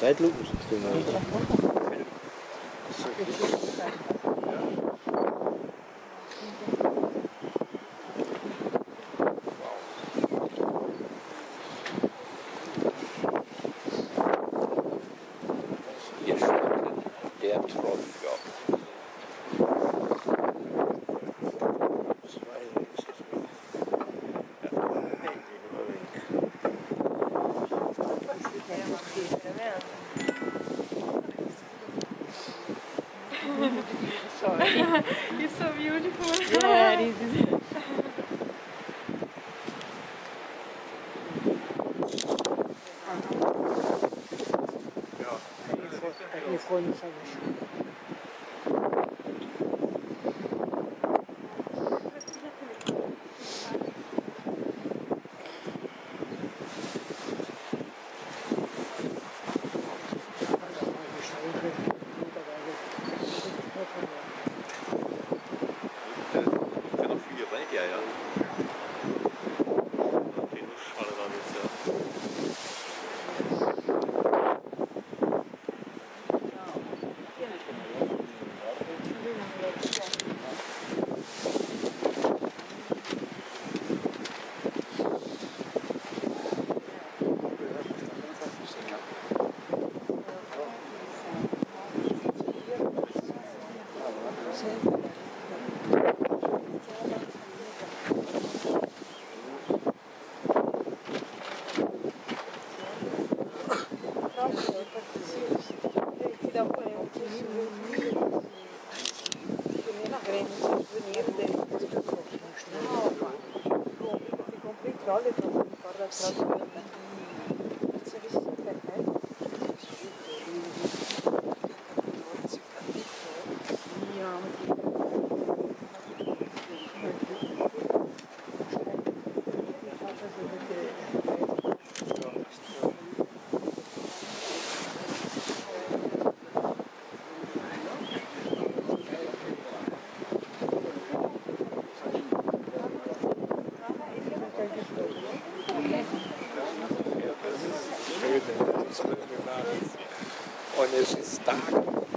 Zeitlupensystem. Der Trollgott. Wir freuen uns aber schon. Ja, ja. сразу. Olha esse estágio.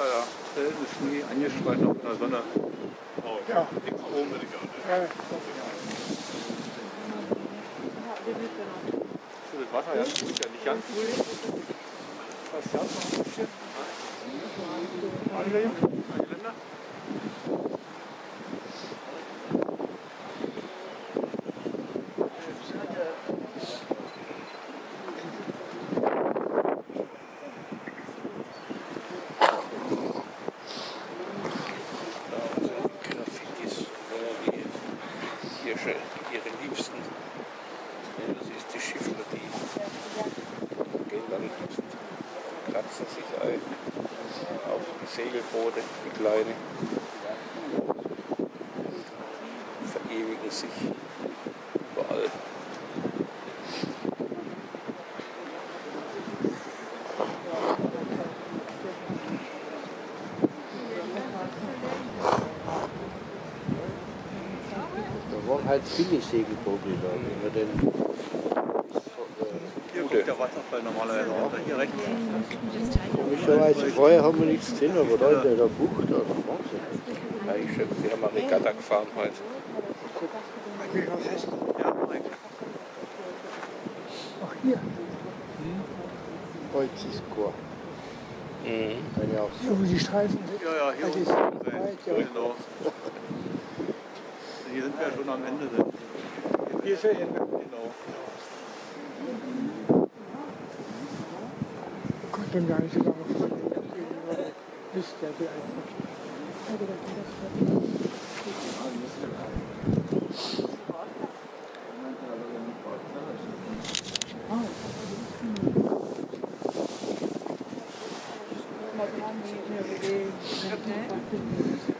Da ja selten Schnee angeschweißt noch in der Sonne. Oh, Ja. Links oben würde ich auch nicht. Ja, das Wasser ja, ist ja nicht ganz. Was ja noch ein bisschen. Angenehm. Geländer. Graffitis, äh, die Hirsche, ihre Liebsten. Ja, Das ist die Schiffler, die gehen dann, kratzen sich ein auf die Segelboote, die kleine, verewigen sich überall. Da waren halt viele Segelboote. Wenn wir den, Hier kommt der Wasserfall normalerweise runter. Hier rechts. komischerweise, vorher haben wir nichts gesehen, aber da in der Bucht, da Wahnsinn. Ja, ich schätze, die haben eine Regatta gefahren heute. Ja, korrekt. Ach hier, Holziskor. Mhm. Hier wo die Streifen sind. Ja, ja, hier Das ist Ja, weit, ja. Genau. Hier sind wir ja schon am Ende. Sind. Hier ist ja Ende. Genau. Konnte man gar nicht so lange vorstellen. Wisst ja, wie einfach. schwebt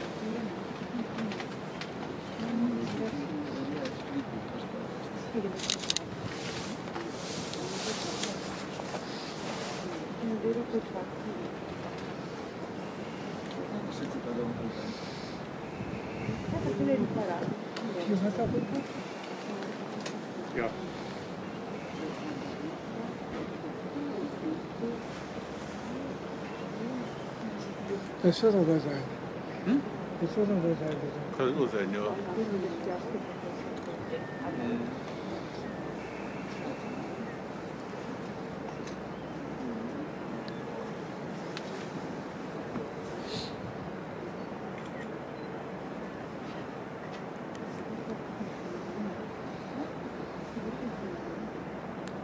警察下分钟。呀。在车上多少钱？嗯，在车上多少钱？多少？可是多少钱？嗯。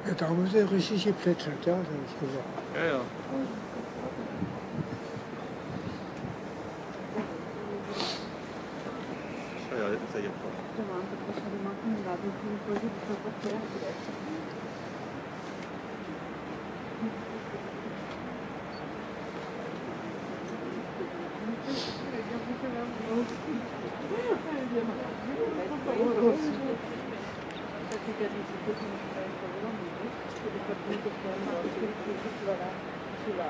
Ja, da haben sie richtig geplätschert, ja, das habe ich gesagt. Ja, ja. Ja, ja, das ist ja jetzt ricordi che sono scritti sulla, sulla,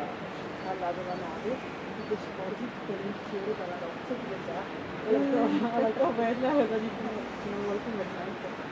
alla della nave di questi porti che insieme dalla roccia che verrà alla, alla tua bella e da lì sono molto importante.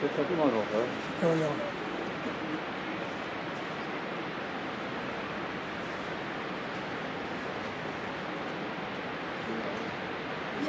C'est très important.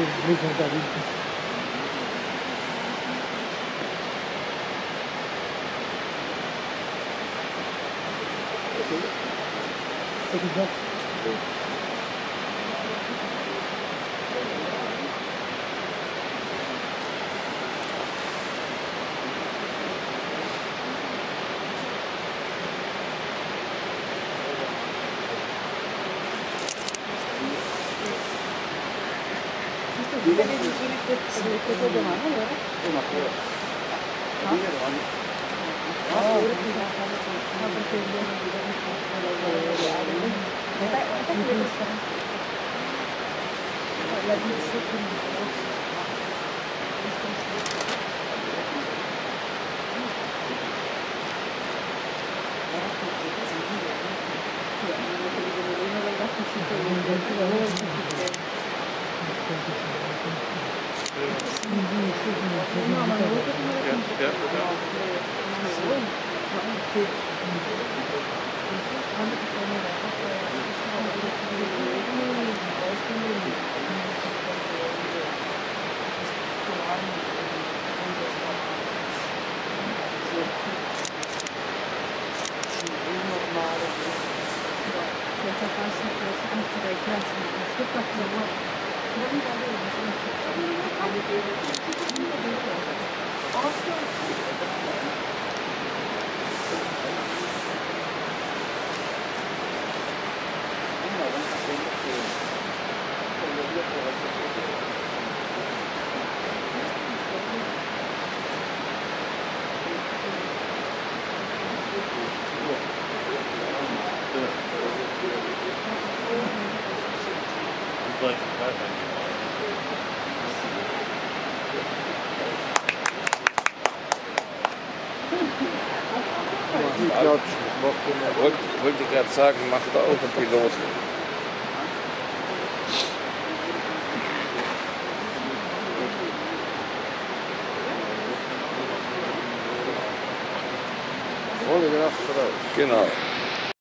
mesmo da vida. Thank you. そいうことではないよね。う。Thank you. Yeah, yeah. Ja, ja, ja. Die klatschen. Wollte, wollte gerade sagen, macht auch ein Pilot. Volle. Genau.